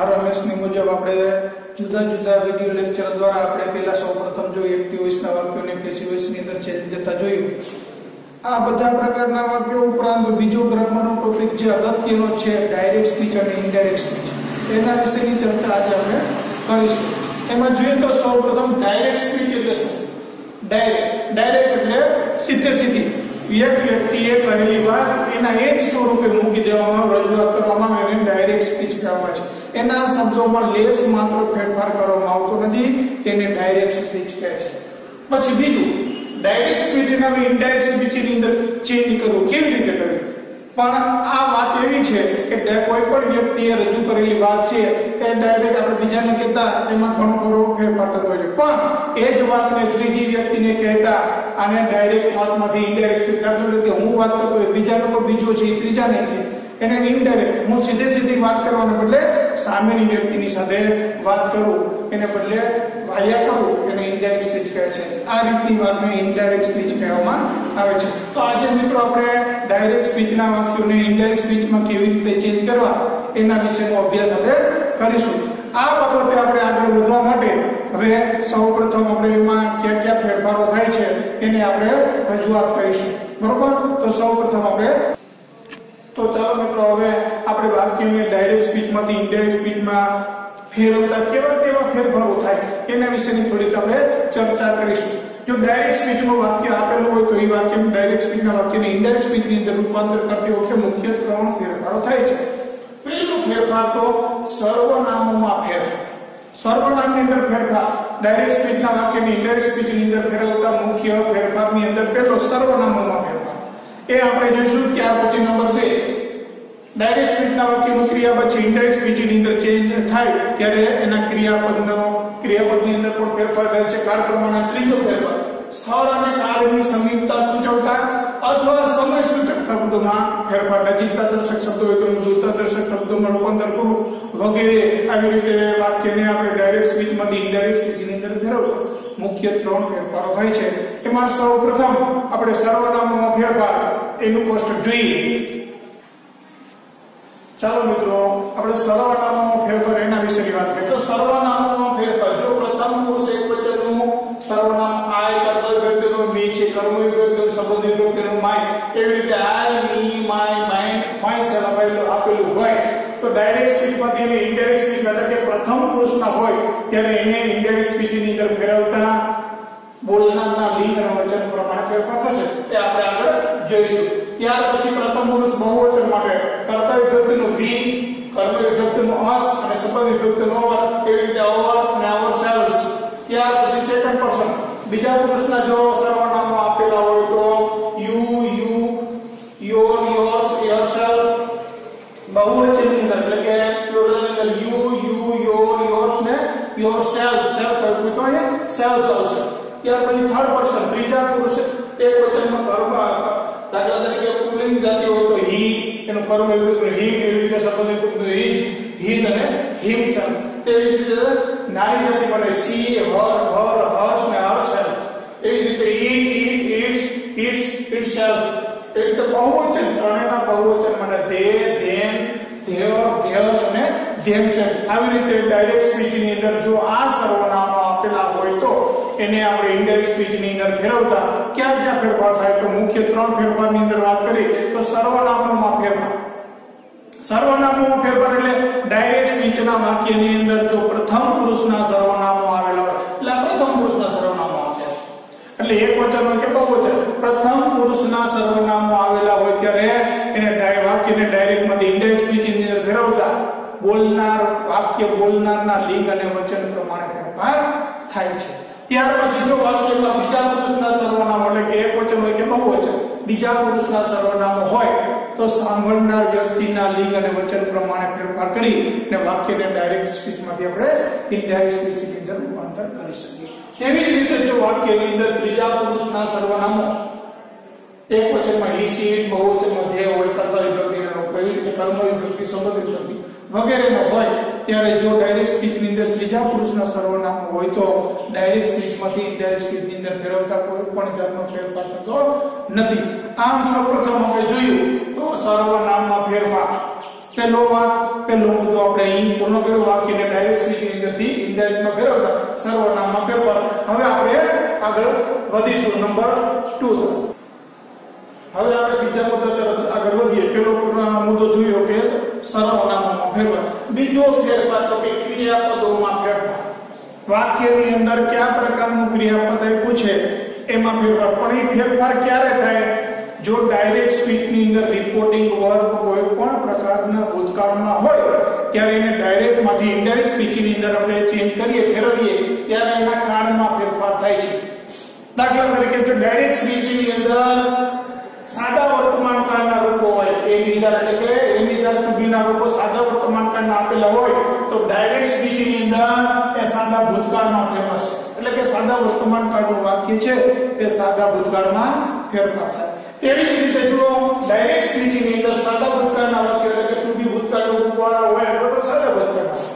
આ રમેશની મુજબ આપણે જુદા જુદા વિડિયો લેક્ચર દ્વારા આપણે પહેલા સૌપ્રથમ જોયું એક્ટિવિસ્ટના વાક્યોને પેસિવિસ્ટની અંદર છે જતા જોયું આ બધા પ્રકારના વાક્યો ઉપરાંત બીજો ક્રમનો ટોપિક જે અગત્યનો છે ડાયરેક્ટ સ્પીચ અને ઇનડાયરેક્ટ સ્પીચ એના વિશેની ચર્ચા આજે આપણે કરીશું એમાં જોઈએ તો સૌપ્રથમ ડાયરેક્ટ સ્પીચ એટલે શું ડાયરેક્ટ ડાયરેક્ટ એટલે સીધે સીધી એક વ્યક્તિએ કહેલી વાત એના એક સ્વરૂપે મૂકી દેવામાં રજૂઆત કરવામાં આવે એને ડાયરેક્ટ સ્પીચ કહેવામાં છે એના શબ્દોમાં લેસ માત્ર ફેરફાર કરવામાં આવતો નથી તેને ડાયરેક્ટ સ્પીચ કહે છે પછી બીજું ડાયરેક્ટ સ્પીચને હવે ઇનડાયરેક્ટ સ્પીચની અંદર ચેન્જ કરવું કેવી રીતે કરવું પણ આ વાત એવી છે કે કોઈ પણ વ્યક્તિએ રજૂ કરેલી વાત છે એ ડાયરેક્ટ આપણે બીજાને કહેતા એમાં ઘણો ઘણો ફેરફાર થતો હોય છે પણ એ જ વાતને ત્રીજી વ્યક્તિને કહેતા અને ડાયરેક્ટ વાતમાંથી ઇન્ડાયરેક્ટ સ્પીચ કે હું વાત કરતો બીજા લોકો બીજો છે એ ત્રીજાને કહે એને ઇનડાયરેક્ટ હું સીધે સીધી વાત કરવાને બદલે સામેની વ્યક્તિની સાથે વાત કરું એને બદલે વાયા કરું એને ઇનડાયરેક્ટ સ્પીચ કહે છે આ રીતની વાતને ઇનડાયરેક્ટ સ્પીચ કહેવામાં આવે છે તો આજે મિત્રો આપણે ડાયરેક્ટ સ્પીચના વસ્તુને ઇનડાયરેક્ટ સ્પીચમાં કેવી રીતે ચેન્જ કરવા એના વિશેનો અભ્યાસ આપણે કરીશું આ બાબતે આપણે આગળ વધવા માટે હવે સૌપ્રથમ આપણે એમાં કયા કયા ફેરફારો થાય છે એને આપણે રજૂઆત કરીશું બરોબર તો સૌપ્રથમ આપણે તો ચાલો મિત્રો હવે આપણે વાક્યને ડાયરેક્ટ સ્પીચમાંથી ઇનડાયરેક્ટ સ્પીચમાં ફેરવતા કેવા કેવા ફેરફારો થાય એના વિશેની થોડીક આપણે ચર્ચા કરીશું જો ડાયરેક્ટ સ્પીચનું વાક્ય આપેલું હોય તો એ વાક્યને ડાયરેક્ટ સ્પીચના વાક્યને ઇનડાયરેક્ટ સ્પીચની અંદર રૂપાંતર કરતી વખતે મુખ્ય ત્રણ ફેરફારો થાય છે પહેલો ફેરફાર તો સર્વનામોમાં ફેરફાર સર્વનામની અંદર ફેરફાર ડાયરેક્ટ સ્પીચના વાક્યની ઇનડાયરેક્ટ સ્પીચની અંદર ફેરવતા મુખ્ય ફેરફારની અંદર પહેલો સર્વનામોમાં ફેરફાર એ આપણે જોઈશું ત્યાર પછી નંબર બે ડાયરેક્ટ સ્પીડના વાક્યનું ક્રિયાપદ છે ઇન્ડાયરેક્ટ સ્પીચની અંદર ચેન્જ થાય ત્યારે એના ક્રિયાપદનો ક્રિયાપદની અંદર પણ ફેરફાર થાય છે કાળક્રમમાં ત્રીજો ફેરફાર સ્થળ અને કાળની સમીપતા સૂચવતા અથવા સમય સૂચક શબ્દોમાં ફેરફાર નજીકતા દર્શક શબ્દો હોય તો દૂરતા દર્શક શબ્દોમાં રૂપાંતર કરવું વગેરે આવી રીતે વાક્યને આપણે ડાયરેક્ટ સ્પીચમાંથી ઇન્ડાયરેક્ટ સ્પીચની અંદર ફેરવવું મુખ્ય ત્રણ ફેરફારો થાય છે એમાં સૌ પ્રથમ આપણે સર્વનામમાં ફેરફાર એનું કોષ્ટક જોઈએ ચાલો મિત્રો આપણે સર્વનામનો ફેરફાર એના વિશેની વાત કરીએ તો સર્વનામનો ફેરફાર જો પ્રથમ પુરુષ એકવચનનું સર્વનામ આય કર્તવ્ય વ્યક્તિનું મી છે કર્મયુગ વ્યક્તિનું સંબંધિત વ્યક્તિનું માય એવી રીતે I me my mine myself આપેલું આપેલું હોય તો ડાયરેક્ટ સ્પીચમાંથી એને ઇનડાયરેક્ટ સ્પીચ એટલે કે પ્રથમ પુરુષના હોય ત્યારે એને ઇનડાયરેક્ટ સ્પીચની અંદર ફેરવતા બોલનારના લિંગ અને વચન પ્રમાણે ફેરફાર થશે તે આપણે આગળ જોઈશું ત્યાર પછી પ્રથમ પુરુષ બહુવચન માટે કર્તા વિભક્તિનું વી કર્મ વિભક્તિનું અસ અને સપદ વિભક્તિનું ઓવર એવી રીતે ઓવર અને ઓવર સેલ્સ ત્યાર પછી સેકન્ડ પર્સન બીજા પુરુષના જો સર્વનામો આપેલા હોય તો you you your yours yourself બહુવચનની અંદર એટલે કે પ્લુરલની અંદર યુ યુ યોર યોર્સ ને યોરસેલ્ફ સેલ્ફ એટલે કે સેલ્ફ આવશે ત્યાર પછી થર્ડ પર્સન ત્રીજા પુરુષ એક વચનમાં કર્મ દાખલા તરીકે પુલિંગ જાતિ હોય તો હી એનું કર્મ એવું કે હી એવી રીતે સંબંધિત હતું હિજ હિજ અને હિમસન તેવી જ રીતે નારી જાતિ બને સી હર હર હર્ષ ને હર્ષ એવી રીતે it it its its its એક તો બહુવચન ત્રણેયના બહુવચન માટે દે ધેન ધેર ધેયસ અને ધેમસન આવી રીતે ડાયરેક્ટ સ્પીચની અંદર જો આ સર્વનામ આપેલા હોય તો એને આપણે ઇન્ડેક્સ સ્પીચની અંદર ફેરવતા કે આ જ ફેરફાર થાય તો મુખ્ય ત્રણ ફેરફારની અંદર વાત કરી તો સર્વનામનો ફેરફાર સર્વનામનો ફેરફાર એટલે ડાયરેક્ટ સ્પીચના વાક્યની અંદર જો પ્રથમ પુરુષના સર્વનામો આવેલો એટલે પ્રથમ પુરુષના સર્વનામો આવે એટલે એકવચન કે બહુવચન પ્રથમ પુરુષના સર્વનામો આવેલો હોય ત્યારે એને ડાયરેક્ટ વાક્યને ડાયરેક્ટમાંથી ઇન્ડેક્સ સ્પીચની અંદર ફેરવતા બોલનાર વાક્ય બોલનારના લિંગ અને વચન પ્રમાણે ફેરફાર થાય છે ત્યાર પછી જો વાક્યમાં બીજા પુરુષના સર્વનામ હોય એટલે કે એકવચન કે બહુવચન બીજા પુરુષના સર્વનામ હોય તો સાંભળનાર વ્યક્તિના લિંગ અને વચન પ્રમાણે ફેરફાર કરી અને વાક્યને ડાયરેક્ટ સ્પીચમાંથી આપણે ઇનડાયરેક્ટ સ્પીચની અંદરમાંંતર કરી શકીએ તેવી જ રીતે જો વાક્યની અંદર ત્રીજા પુરુષના સર્વનામ એકવચન હોય કે બહુવચન મધ્યમ ઓળખ તરીકેનો કેવી રીતે કર્મો યુક્તિ સંબંધિત હોય કે રેનો હોય ત્યારે જો ડાયરેક્ટ સ્પીચની અંદર ત્રીજા પુરુષના સર્વનામ હોય તો ડાયરેક્ટ સ્પીચમાંથી ઇનડાયરેક્ટ સ્પીચની અંદર ફેરવતા કોઈ પણ જાતનો ફેરફાર થતો નથી આમ સૌપ્રથમ આપણે જોયું તો સર્વનામમાં ફેરફાર પહેલો વાત પહેલો મુદ્દો આપણે અહીં પૂર્ણ કર્યો વાક્યને ડાયરેક્ટ સ્પીચની અંદરથી ઇનડાયરેક્ટમાં ફેરવતા સર્વનામમાં ફેરફાર હવે આપણે આગળ વધીશું નંબર 2 હવે આપણે બીજા મુદ્દા તરફ આગળ વધીએ પહેલો મુદ્દો જોયો કે સર્વઓના પર બીજો સ્તર પર તો ક્રિયાપદોમાં ફેરફાર પાકેની અંદર કેવા પ્રકારનું ક્રિયાપદ આવ્યું છે એમાં પર પણ બીજો સ્તર પર ક્યારે થાય જો ડાયરેક્ટ સ્પીચ ની અંદર રિપોર્ટિંગ વર્બ કોઈ પણ પ્રકારના ભૂતકાળમાં હોય ત્યારે એને ડાયરેક્ટમાંથી ઇનડાયરેક્ટ સ્પીચ ની અંદર આપણે ચેન્જ કરીએ ફેરવીએ ત્યારે એના કારણેમાં ફેરફાર થાય છે દાખલા તરીકે ડાયરેક્ટ સ્પીચ ની અંદર તો હોય તો ડાયરેક્ટ સ્પીચ ની અંદર કે સાદા ભૂતકાળ માં ફેરફાર છે એટલે કે સાદા વર્તમાન કાળ નું વાક્ય છે તે સાદા ભૂતકાળ માં ફેરફાર થાય તેવી રીતે જો ડાયરેક્ટ સ્પીચ ની અંદર સાદા ભૂતકાળ ના વાક્ય એટલે કે ટુ બી ભૂતકાળ નું રૂપાંતર હોય તો છે ને ભૂતકાળ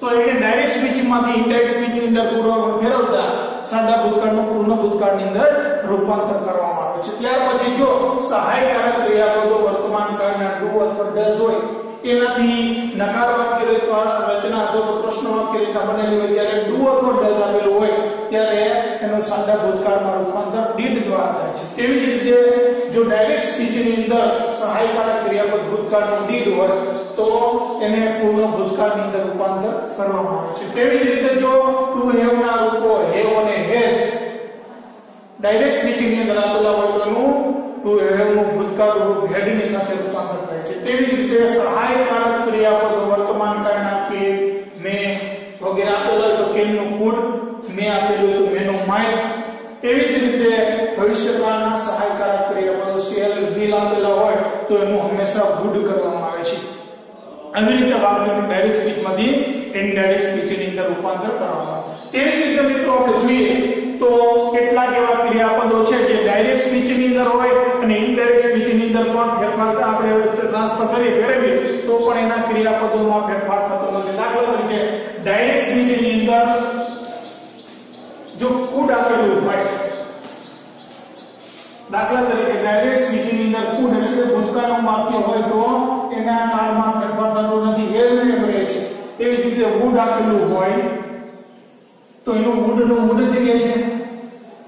તો એટલે ડાયરેક્ટ સ્પીચ માંથી ઇનડાયરેક્ટ સ્પીચ ની અંદર રૂપાંતર કરતા સાદા ભૂતકાળ નું પૂર્ણ ભૂતકાળ માં નું રૂપાંતર કરવાનો આવો છે ત્યાર પછી જો સહાયક ક્રિયાપદો વર્તમાન કાળ ના ડુ અથવા દસોરી એનાથી નકાર વાક્ય હોય તો આ રચના અથવા તો પ્રશ્ન વાક્ય રેખા બનેલી હોય ત્યારે ડુ અથવા ડઝ આપેલું હોય ત્યારે એનું સાદા ભૂતકાળમાં રૂપાંતર ડીડ દ્વારા થાય છે તેવી જ રીતે જો ડાયરેક્ટ સ્પીચની અંદર સહાયકારક ક્રિયાપદ ભૂતકાળનું ડીડ હોય તો એને પૂર્ણ ભૂતકાળની અંદર રૂપાંતર કરવામાં આવે છે તેવી જ રીતે જો ટુ હેવ ના રૂપો હેવ અને હેઝ ડાયરેક્ટ સ્પીચની અંદર આપેલા હોય તો એનું એમનું ભૂતકાળ રૂપ હેડની સાથે રૂપાંતર થાય છે તેવી જ રીતે સહાયકારક ક્રિયાપદો વર્તમાનકાળના કે મે વગેરે આપેલો તો કેનું કુડ મે આપેલું તો મેનો માઇન્ડ એવી જ રીતે ભવિષ્યકાળના સહાયકારક ક્રિયાપદો સેલ વિલ આપેલા હોય તો એનું હંમેશા ગુડ કરવામાં આવે છે આવી રીતે વાક્યનું ડાયરેક્ટ સ્પીચમાંથી ઇનડાયરેક્ટ સ્પીચની અંદર રૂપાંતર કરવામાં આવે તેવી જ રીતે મિત્રો આપણે જોઈએ તો કેટલા કેવા ક્રિયાપદો છે જે ડાયરેક્ટ સ્પીચ ની અંદર હોય અને ઇનડાયરેક્ટ સ્પીચ ની અંદર પણ ફેરફાર થતો આપણે છે ટ્રાન્સફર કરી કરી તો પણ એના ક્રિયાપદોમાં ફેરફાર થતો નથી દાખલા તરીકે ડાયરેક્ટ સ્પીચ ની અંદર જો કૂડ આપેલો હોય દાખલા તરીકે ડાયરેક્ટ સ્પીચ ની અંદર કૂડ એટલે મૂડકાનો માખ્યો હોય તો તેના કારણે ફેરફારનો નથી એ જ રહે છે તેવી જ રીતે કૂડ આપેલો હોય તો એનો મૂડનો મૂળ જ જે છે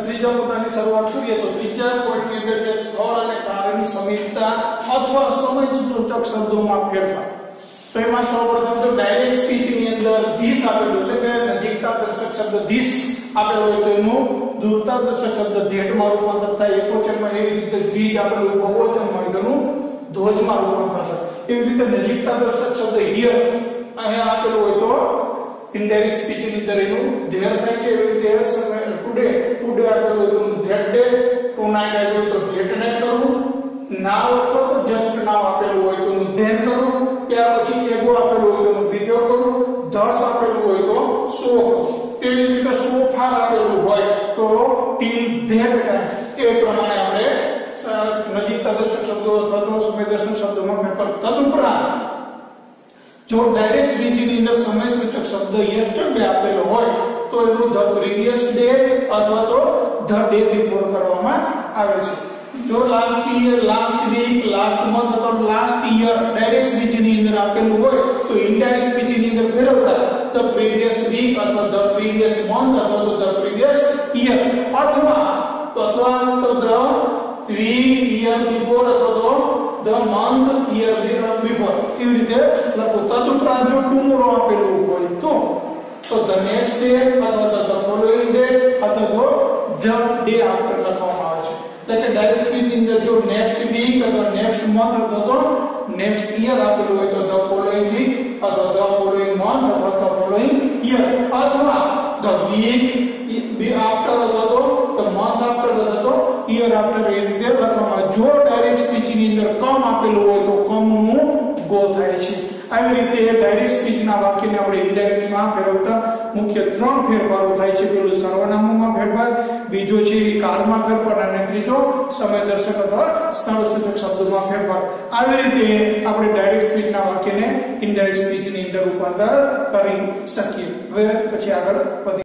ત્રીજા ボタン ની શરૂઆત કરીએ તો ત્રીજા પોઈન્ટની અંદર ને સ્થળ અને કારણની સમકતા અથવા સમયચુક શબ્દોમાં ફેરફાર તેમાં સૌપ્રથમ તો ડાયલેક્સપીચની અંદર ધીસ આપેલું એટલે નજીકતા પરક્ષક શબ્દ ધીસ આપેલું હોય તો એનું દૂરતા દર્શક શબ્દ 1.5 માં રૂપાંતર થાય 1 પોઈન્ટમાં એવી રીતે ધીસ આપેલું હોય તો પોચન માં રૂપાંતરનું ધોજ માં રૂપાંતર થાય એવી રીતે નજીકતા દર્શક શબ્દ ધીર આહે આપેલું હોય તો in their speech in the Reno देर थाई के व्यतीत समय टुडे टुडे आप लोगों को z दे तो z ने करूं नाव अच्छो तो जस्ट नाव આપેલું હોય તો ઉધેર કરું ત્યાર પછી ચેકો આપણે લોકોનો બીજો કરું 10 આપેલું હોય તો 100 પેલી રીતે 100 ફાર આપેલું હોય તો 3 દેમ કા એ પ્રમાણે આપણે નજીક તદસ શબ્દો તદસમે દર્શન શબ્દોમાં મે પર તદ ઉપર આ જો ડાયરેક્ટ સ્પીચની અંદર સમય સૂચક શબ્દ યસ્ટરડે આપેલો હોય તો એનું ધ પ્રીવિયસ ડે અથવા તો ધ ડે બિફોર કરવામાં આવે છે જો last year last week last month અથવા લાસ્ટ યર ડાયરેક્ટ સ્પીચની અંદર આપેલું હોય તો ઇનડાયરેક્ટ સ્પીચની અંદર ફેરવતા ધ પ્રીવિયસ વીક અથવા ધ પ્રીવિયસ મંથ અથવા તો the the month year year and before એવી રીતે લખો તદુપરાંત જો ટુમોરો આપેલું હોય તો તો ધ નેક્સ્ટ ડે અથવા તો ધ ફોલોઇંગ ડે અથવા તો ધ ડે આફ્ટર લખવામાં આવે છે એટલે ડાયરેક્ટ સ્પીચ અંદર જો નેક્સ્ટ વીક અથવા નેક્સ્ટ મંથ અથવા તો નેક્સ્ટ યર આપેલું હોય તો ધ ફોલોઇંગ વીક અથવા ધ ફોલોઇંગ મંથ અથવા ધ ફોલોઇંગ યર અથવા the week be after હતો તો month after હતો year after એ રીતે લખવામાં જો ડાયરેક્ટ સ્પીચની અંદર કમ આપેલું હોય તો કમનું ગો થાય છે આવી રીતે ડાયરેક્ટ સ્પીચના વાક્યને આપણે ઇનડાયરેક્ટમાં ફેરવતા મુખ્ય ત્રણ ફેરફારો થાય છે પેલું સર્વનામમાં ફેરફાર બીજો છે કાળમાં ફેરફાર અને ત્રીજો સમય દર્શક અથવા સ્થળ સૂચક શબ્દોમાં ફેરફાર આવી રીતે આપણે ડાયરેક્ટ સ્પીચના વાક્યને ઇનડાયરેક્ટ સ્પીચની અંદર રૂપાંતર કરી શકીએ હવે પછી આગળ વધી